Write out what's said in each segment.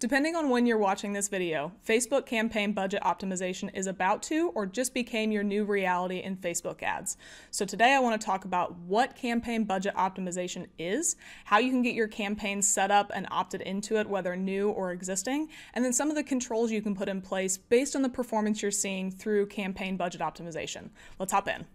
Depending on when you're watching this video, Facebook campaign budget optimization is about to or just became your new reality in Facebook ads. So today I want to talk about what campaign budget optimization is, how you can get your campaign set up and opted into it, whether new or existing, and then some of the controls you can put in place based on the performance you're seeing through campaign budget optimization. Let's hop in.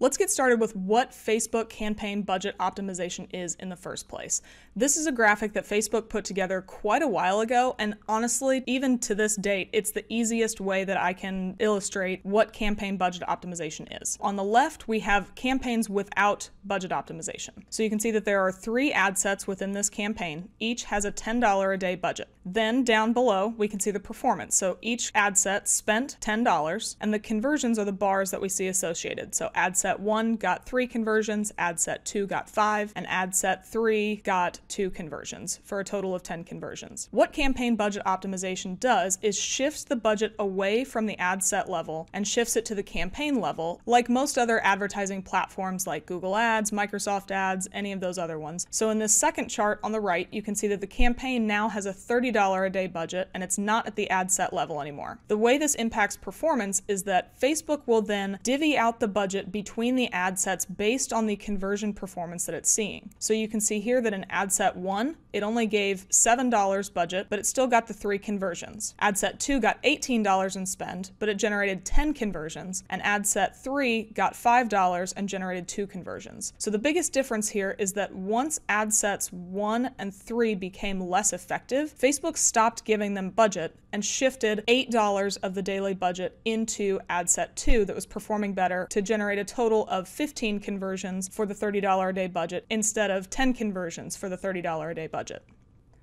Let's get started with what Facebook campaign budget optimization is in the first place. This is a graphic that Facebook put together quite a while ago, and honestly, even to this date, it's the easiest way that I can illustrate what campaign budget optimization is. On the left, we have campaigns without budget optimization. So you can see that there are three ad sets within this campaign. Each has a $10 a day budget. Then down below, we can see the performance. So each ad set spent $10, and the conversions are the bars that we see associated. So ad set set 1 got 3 conversions, ad set 2 got 5, and ad set 3 got 2 conversions for a total of 10 conversions. What campaign budget optimization does is shifts the budget away from the ad set level and shifts it to the campaign level, like most other advertising platforms like Google Ads, Microsoft Ads, any of those other ones. So in this second chart on the right, you can see that the campaign now has a $30 a day budget and it's not at the ad set level anymore. The way this impacts performance is that Facebook will then divvy out the budget between between the ad sets based on the conversion performance that it's seeing. So you can see here that in ad set 1, it only gave $7 budget, but it still got the three conversions. Ad set 2 got $18 in spend, but it generated 10 conversions, and ad set 3 got $5 and generated 2 conversions. So the biggest difference here is that once ad sets 1 and 3 became less effective, Facebook stopped giving them budget and shifted $8 of the daily budget into ad set 2 that was performing better to generate a total total of 15 conversions for the $30 a day budget instead of 10 conversions for the $30 a day budget.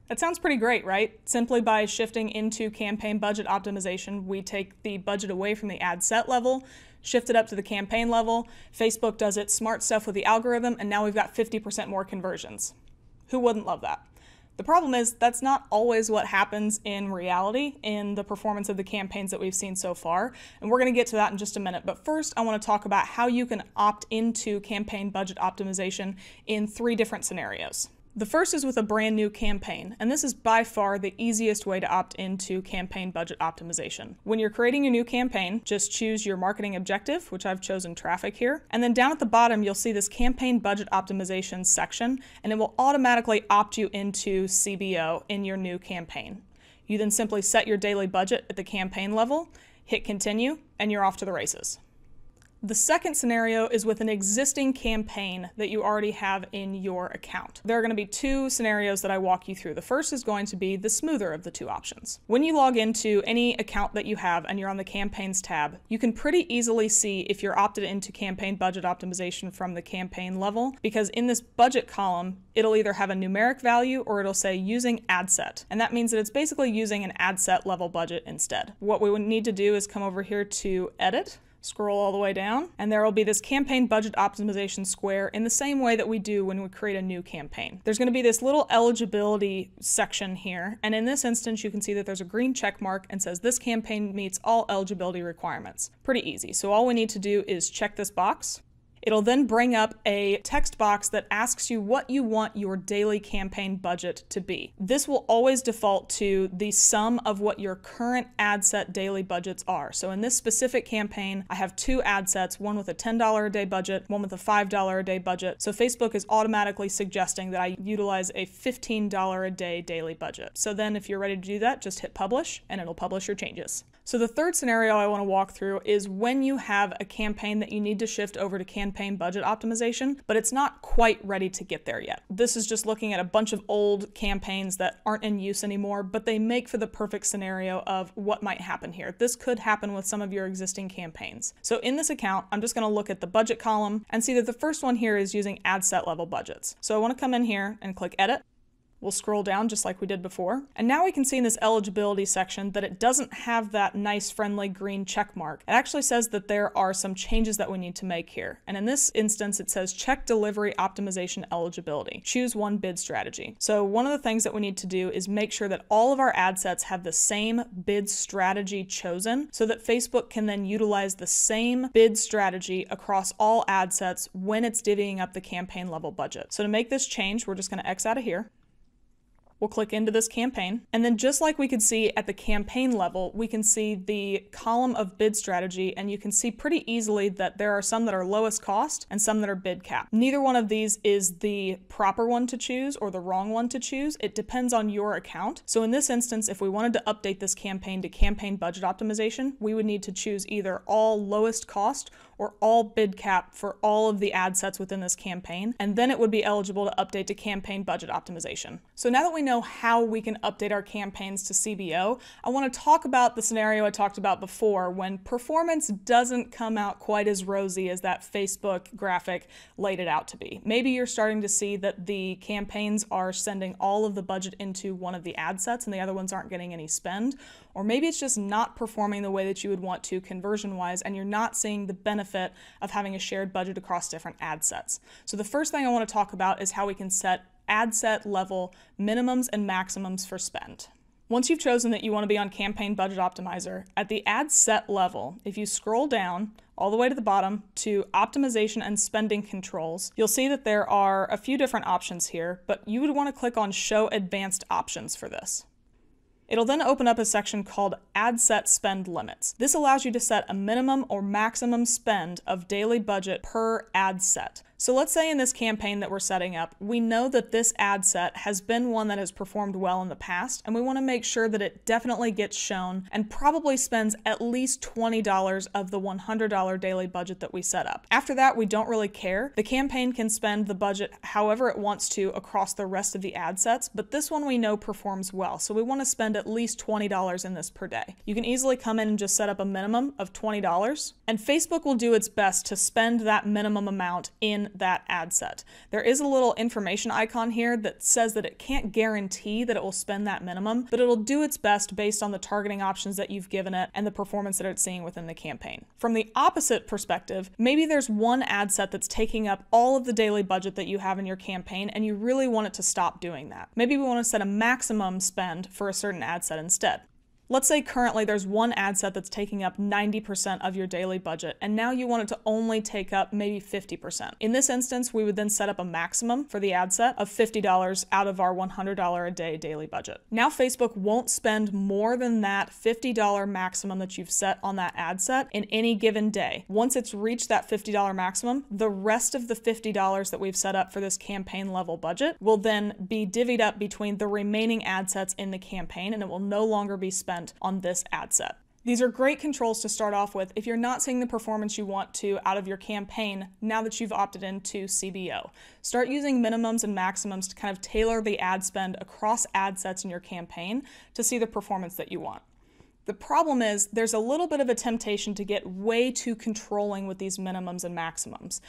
That sounds pretty great, right? Simply by shifting into campaign budget optimization, we take the budget away from the ad set level, shift it up to the campaign level. Facebook does its smart stuff with the algorithm, and now we've got 50% more conversions. Who wouldn't love that? The problem is that's not always what happens in reality in the performance of the campaigns that we've seen so far. And we're going to get to that in just a minute. But first, I want to talk about how you can opt into campaign budget optimization in three different scenarios. The first is with a brand new campaign, and this is by far the easiest way to opt into campaign budget optimization. When you're creating a new campaign, just choose your marketing objective, which I've chosen traffic here, and then down at the bottom you'll see this campaign budget optimization section, and it will automatically opt you into CBO in your new campaign. You then simply set your daily budget at the campaign level, hit continue, and you're off to the races. The second scenario is with an existing campaign that you already have in your account. There are going to be two scenarios that I walk you through. The first is going to be the smoother of the two options. When you log into any account that you have and you're on the campaigns tab, you can pretty easily see if you're opted into campaign budget optimization from the campaign level because in this budget column, it'll either have a numeric value or it'll say using ad set. And that means that it's basically using an ad set level budget instead. What we would need to do is come over here to edit Scroll all the way down, and there will be this campaign budget optimization square in the same way that we do when we create a new campaign. There's going to be this little eligibility section here, and in this instance, you can see that there's a green check mark and says this campaign meets all eligibility requirements. Pretty easy. So all we need to do is check this box. It'll then bring up a text box that asks you what you want your daily campaign budget to be. This will always default to the sum of what your current ad set daily budgets are. So in this specific campaign, I have two ad sets, one with a $10 a day budget, one with a $5 a day budget. So Facebook is automatically suggesting that I utilize a $15 a day daily budget. So then if you're ready to do that, just hit publish and it'll publish your changes. So the third scenario I want to walk through is when you have a campaign that you need to shift over to campaign budget optimization, but it's not quite ready to get there yet. This is just looking at a bunch of old campaigns that aren't in use anymore, but they make for the perfect scenario of what might happen here. This could happen with some of your existing campaigns. So in this account, I'm just going to look at the budget column and see that the first one here is using ad set level budgets. So I want to come in here and click edit. We'll scroll down just like we did before. And now we can see in this eligibility section that it doesn't have that nice friendly green check mark. It actually says that there are some changes that we need to make here. And in this instance, it says check delivery optimization eligibility. Choose one bid strategy. So one of the things that we need to do is make sure that all of our ad sets have the same bid strategy chosen so that Facebook can then utilize the same bid strategy across all ad sets when it's divvying up the campaign level budget. So to make this change, we're just going to X out of here. We'll click into this campaign. And then just like we could see at the campaign level, we can see the column of bid strategy and you can see pretty easily that there are some that are lowest cost and some that are bid cap. Neither one of these is the proper one to choose or the wrong one to choose. It depends on your account. So in this instance, if we wanted to update this campaign to campaign budget optimization, we would need to choose either all lowest cost or all bid cap for all of the ad sets within this campaign, and then it would be eligible to update to campaign budget optimization. So now that we know how we can update our campaigns to CBO, I want to talk about the scenario I talked about before when performance doesn't come out quite as rosy as that Facebook graphic laid it out to be. Maybe you're starting to see that the campaigns are sending all of the budget into one of the ad sets and the other ones aren't getting any spend, or maybe it's just not performing the way that you would want to conversion wise and you're not seeing the benefit of having a shared budget across different ad sets. So the first thing I want to talk about is how we can set ad set level minimums and maximums for spend. Once you've chosen that you want to be on Campaign Budget Optimizer, at the ad set level, if you scroll down all the way to the bottom to optimization and spending controls, you'll see that there are a few different options here, but you would want to click on show advanced options for this. It'll then open up a section called Ad Set Spend Limits. This allows you to set a minimum or maximum spend of daily budget per ad set. So let's say in this campaign that we're setting up, we know that this ad set has been one that has performed well in the past, and we want to make sure that it definitely gets shown and probably spends at least $20 of the $100 daily budget that we set up. After that, we don't really care. The campaign can spend the budget however it wants to across the rest of the ad sets, but this one we know performs well, so we want to spend at least $20 in this per day. You can easily come in and just set up a minimum of $20, and Facebook will do its best to spend that minimum amount in that ad set. There is a little information icon here that says that it can't guarantee that it will spend that minimum, but it'll do its best based on the targeting options that you've given it and the performance that it's seeing within the campaign. From the opposite perspective, maybe there's one ad set that's taking up all of the daily budget that you have in your campaign and you really want it to stop doing that. Maybe we want to set a maximum spend for a certain ad set instead. Let's say currently there's one ad set that's taking up 90% of your daily budget, and now you want it to only take up maybe 50%. In this instance, we would then set up a maximum for the ad set of $50 out of our $100 a day daily budget. Now Facebook won't spend more than that $50 maximum that you've set on that ad set in any given day. Once it's reached that $50 maximum, the rest of the $50 that we've set up for this campaign level budget will then be divvied up between the remaining ad sets in the campaign, and it will no longer be spent spent on this ad set. These are great controls to start off with if you're not seeing the performance you want to out of your campaign now that you've opted into CBO. Start using minimums and maximums to kind of tailor the ad spend across ad sets in your campaign to see the performance that you want. The problem is there's a little bit of a temptation to get way too controlling with these minimums and maximums.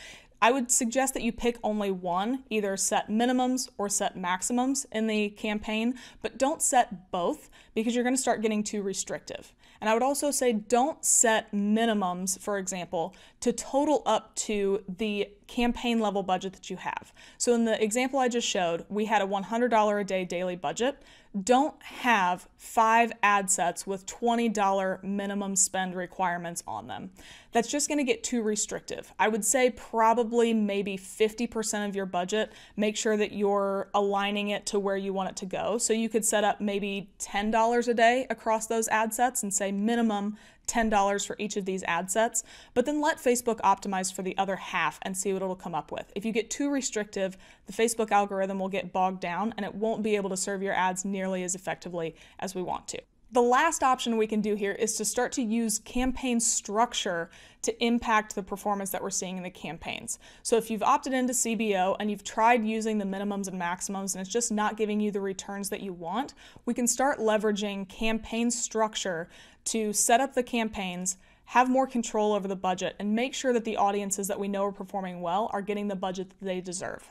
I would suggest that you pick only one, either set minimums or set maximums in the campaign, but don't set both because you're going to start getting too restrictive. And I would also say don't set minimums, for example, to total up to the campaign level budget that you have. So in the example I just showed, we had a $100 a day daily budget. Don't have five ad sets with $20 minimum spend requirements on them. That's just going to get too restrictive. I would say probably maybe 50% of your budget, make sure that you're aligning it to where you want it to go. So you could set up maybe $10 a day across those ad sets and say minimum $10 for each of these ad sets, but then let Facebook optimize for the other half and see what it'll come up with. If you get too restrictive, the Facebook algorithm will get bogged down and it won't be able to serve your ads nearly as effectively as we want to. The last option we can do here is to start to use campaign structure to impact the performance that we're seeing in the campaigns. So if you've opted into CBO and you've tried using the minimums and maximums and it's just not giving you the returns that you want, we can start leveraging campaign structure to set up the campaigns, have more control over the budget, and make sure that the audiences that we know are performing well are getting the budget that they deserve.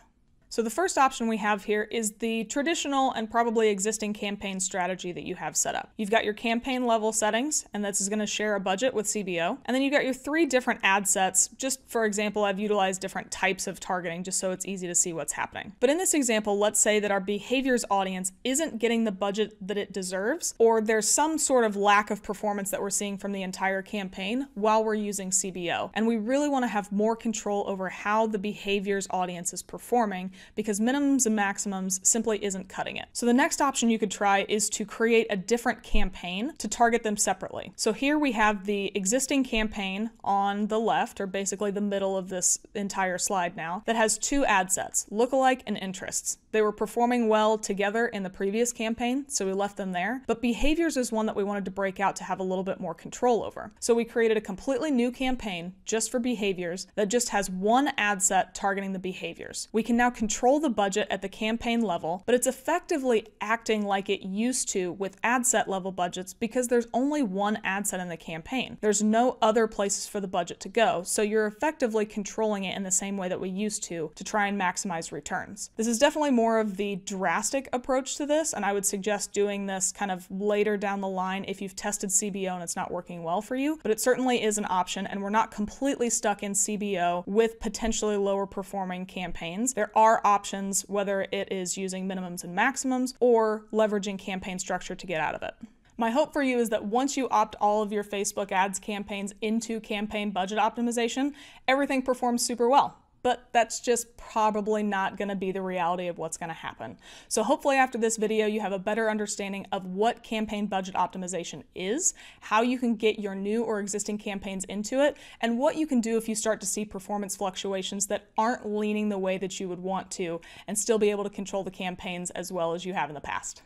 So the first option we have here is the traditional and probably existing campaign strategy that you have set up. You've got your campaign level settings, and this is going to share a budget with CBO. And then you've got your three different ad sets. Just for example, I've utilized different types of targeting just so it's easy to see what's happening. But in this example, let's say that our behaviors audience isn't getting the budget that it deserves, or there's some sort of lack of performance that we're seeing from the entire campaign while we're using CBO. And we really want to have more control over how the behaviors audience is performing because minimums and maximums simply isn't cutting it. So the next option you could try is to create a different campaign to target them separately. So here we have the existing campaign on the left, or basically the middle of this entire slide now, that has two ad sets, lookalike and interests. They were performing well together in the previous campaign, so we left them there. But behaviors is one that we wanted to break out to have a little bit more control over. So we created a completely new campaign just for behaviors that just has one ad set targeting the behaviors. We can now control the budget at the campaign level, but it's effectively acting like it used to with ad set level budgets because there's only one ad set in the campaign. There's no other places for the budget to go, so you're effectively controlling it in the same way that we used to to try and maximize returns. This is definitely more of the drastic approach to this, and I would suggest doing this kind of later down the line if you've tested CBO and it's not working well for you, but it certainly is an option, and we're not completely stuck in CBO with potentially lower performing campaigns. There are options, whether it is using minimums and maximums or leveraging campaign structure to get out of it. My hope for you is that once you opt all of your Facebook ads campaigns into campaign budget optimization, everything performs super well but that's just probably not going to be the reality of what's going to happen. So hopefully after this video, you have a better understanding of what campaign budget optimization is, how you can get your new or existing campaigns into it, and what you can do if you start to see performance fluctuations that aren't leaning the way that you would want to, and still be able to control the campaigns as well as you have in the past.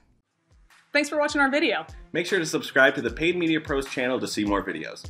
Thanks for watching our video. Make sure to subscribe to the Paid Media Pros channel to see more videos.